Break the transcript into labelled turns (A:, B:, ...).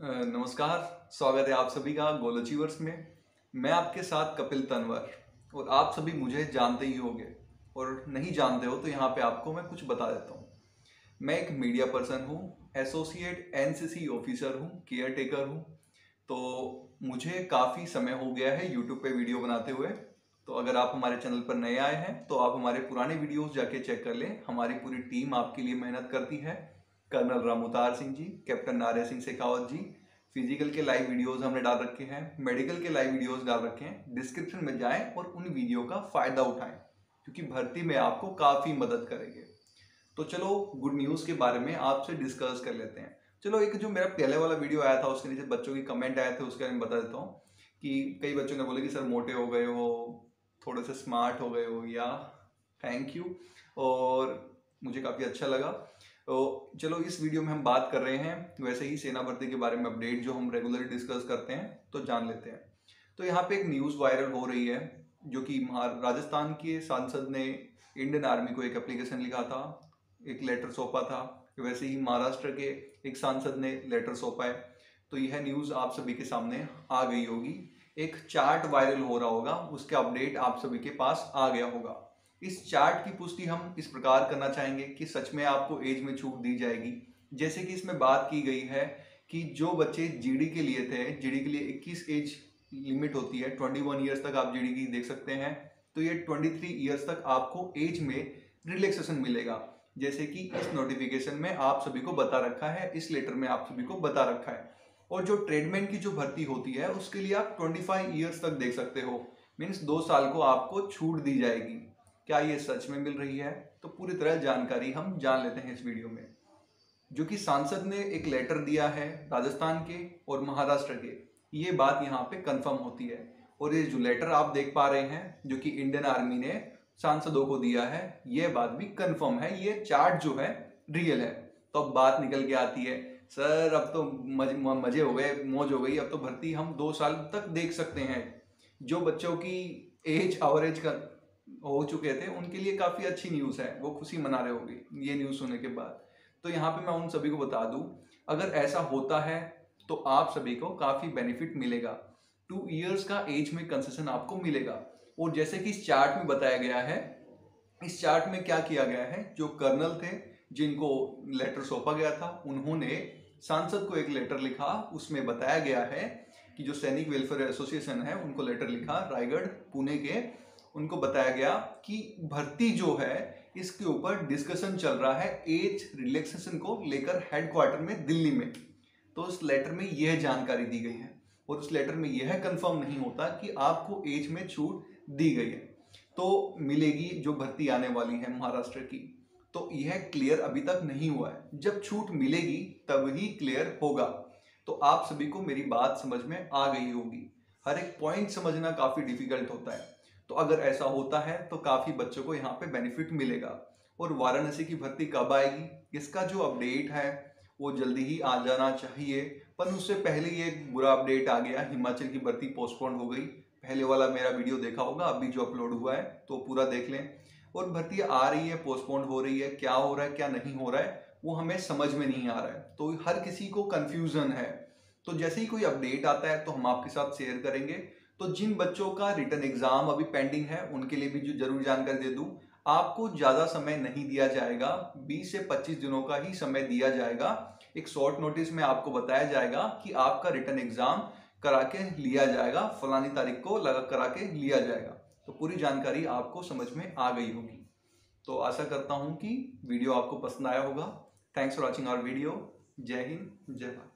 A: नमस्कार, स्वागत है आप सभी का गोल अचीवर्स में। मैं आपके साथ कपिल तनवर, और आप सभी मुझे जानते ही होंगे, और नहीं जानते हो तो यहाँ पे आपको मैं कुछ बता देता हूँ। मैं एक मीडिया पर्सन हूँ एसोसिएट एनसीसी ऑफिसर हूँ केयर टेकर हूँ। तो मुझे काफ़ी समय हो गया है यूट्यूब पे वीडियो बनाते हुए। तो अगर आप हमारे चैनल पर नए आए हैं तो आप हमारे पुराने वीडियोस जाके चेक कर लें। हमारी पूरी टीम आपके लिए मेहनत करती है। Colonel Ramautar Singh ji, captain Nare Singh Shekhawat ji. Physical के लाइव वीडियोस हमने डाल रखे हैं मेडिकल के लाइव वीडियोस डाल रखे हैं। डिस्क्रिप्शन में जाएँ और उन वीडियो का फ़ायदा उठाएँ, क्योंकि भर्ती में आपको काफ़ी मदद करेंगे। तो चलो गुड न्यूज़ के बारे में आपसे डिस्कस कर लेते हैं। चलो, एक जो मेरा पहले वाला वीडियो आया था, उसके नीचे बच्चों के कमेंट आए थे, उसके बारे में बता देता हूँ कि कई बच्चों ने बोले कि, सर, मोटे हो गए हो, थोड़े से स्मार्ट हो गए हो, या थैंक यू और मुझे काफ़ी अच्छा लगा। तो चलो, इस वीडियो में हम बात कर रहे हैं, वैसे ही सेना भर्ती के बारे में अपडेट जो हम रेगुलरली डिस्कस करते हैं तो जान लेते हैं। तो यहाँ पे एक न्यूज़ वायरल हो रही है, जो कि राजस्थान के सांसद ने इंडियन आर्मी को एक एप्लीकेशन लिखा था, एक लेटर सौंपा था, वैसे ही महाराष्ट्र के एक सांसद ने लेटर सौंपा है। तो यह न्यूज़ आप सभी के सामने आ गई होगी। एक चार्ट वायरल हो रहा होगा, उसका अपडेट आप सभी के पास आ गया होगा। इस चार्ट की पुष्टि हम इस प्रकार करना चाहेंगे कि सच में आपको एज में छूट दी जाएगी। जैसे कि इसमें बात की गई है कि जो बच्चे जीडी के लिए थे जीडी के लिए 21 एज लिमिट होती है 21 ईयर्स तक आप जीडी की देख सकते हैं तो ये 23 ईयर्स तक आपको एज में रिलैक्सेशन मिलेगा। जैसे कि इस नोटिफिकेशन में आप सभी को बता रखा है, इस लेटर में आप सभी को बता रखा है। और जो ट्रेडमैन की जो भर्ती होती है, उसके लिए आप 25 ईयर्स तक देख सकते हो मीन्स दो साल को आपको छूट दी जाएगी। क्या ये सच में मिल रही है? तो पूरी तरह जानकारी हम जान लेते हैं इस वीडियो में, जो कि सांसद ने एक लेटर दिया है राजस्थान के और महाराष्ट्र के। ये बात यहाँ पे कंफर्म होती है। और ये जो लेटर आप देख पा रहे हैं, जो कि इंडियन आर्मी ने सांसदों को दिया है, ये बात भी कंफर्म है। ये चार्ट जो है रियल है। तो अब बात निकल के आती है। सर, अब तो मज़े मज़े हो गए, मौज हो गई। अब तो भर्ती हम दो साल तक देख सकते हैं। जो बच्चों की एज एवरेज का हो चुके थे, उनके लिए काफ़ी अच्छी न्यूज़ है, वो खुशी मना रहे होंगे, ये न्यूज़ सुनने के बाद। तो यहाँ पे मैं उन सभी को बता दूँ, अगर ऐसा होता है तो आप सभी को काफ़ी बेनिफिट मिलेगा। टू इयर्स का एज में कंसेशन आपको मिलेगा। और जैसे कि इस चार्ट में बताया गया है, इस चार्ट में क्या किया गया है, जो कर्नल थे, जिनको लेटर सौंपा गया था, उन्होंने सांसद को एक लेटर लिखा, उसमें बताया गया है कि जो सैनिक वेलफेयर एसोसिएशन है, उनको लेटर लिखा, रायगढ़, पुणे के उनको बताया गया कि भर्ती जो है, इसके ऊपर डिस्कशन चल रहा है एज रिलैक्सेशन को लेकर हेडक्वार्टर में दिल्ली में। तो उस लेटर में यह जानकारी दी गई है और उस लेटर में यह कंफर्म नहीं होता कि आपको एज में छूट दी गई है। तो मिलेगी जो भर्ती आने वाली है महाराष्ट्र की। तो यह क्लियर अभी तक नहीं हुआ है। जब छूट मिलेगी, तब ही क्लियर होगा। तो आप सभी को मेरी बात समझ में आ गई होगी। हर एक पॉइंट समझना काफ़ी डिफ़िकल्ट होता है। तो अगर ऐसा होता है तो काफ़ी बच्चों को यहाँ पे बेनिफिट मिलेगा। और वाराणसी की भर्ती कब आएगी, इसका जो अपडेट है, वो जल्दी ही आ जाना चाहिए। पर उससे पहले ही एक बुरा अपडेट आ गया, हिमाचल की भर्ती पोस्टपोन हो गई। पहले वाला मेरा वीडियो देखा होगा, अभी जो अपलोड हुआ है तो पूरा देख लें। और भर्ती आ रही है पोस्टपोन हो रही है, क्या हो रहा है, क्या नहीं हो रहा है, वो हमें समझ में नहीं आ रहा है। तो हर किसी को कन्फ्यूज़न है। तो जैसे ही कोई अपडेट आता है तो हम आपके साथ शेयर करेंगे। तो जिन बच्चों का रिटर्न एग्ज़ाम अभी पेंडिंग है, उनके लिए भी जो ज़रूर जानकारी दे दूँ, आपको ज़्यादा समय नहीं दिया जाएगा 20 से 25 दिनों का ही समय दिया जाएगा। एक शॉर्ट नोटिस में आपको बताया जाएगा कि आपका रिटर्न एग्ज़ाम करा के लिया जाएगा, फलानी तारीख को लगा करा के लिया जाएगा। तो पूरी जानकारी आपको समझ में आ गई होगी। तो आशा करता हूँ कि वीडियो आपको पसंद आया होगा। Thanks for watching our video जय हिंद, जय भारत।